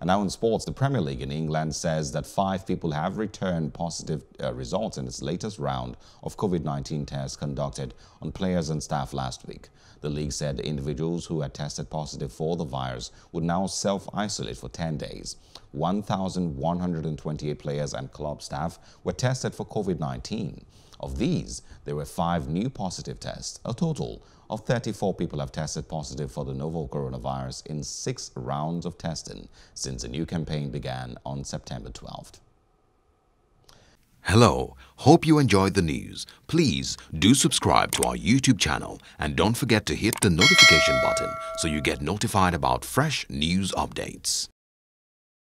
And now in sports, the Premier League in England says that five people have returned positive uh, results in its latest round of COVID-19 tests conducted on players and staff last week. The league said individuals who had tested positive for the virus would now self-isolate for 10 days. 1,128 players and club staff were tested for COVID-19. Of these, there were five new positive tests. A total of 34 people have tested positive for the novel coronavirus in six rounds of testing since the new campaign began on September 12th. Hello, hope you enjoyed the news. Please do subscribe to our YouTube channel and don't forget to hit the notification button so you get notified about fresh news updates.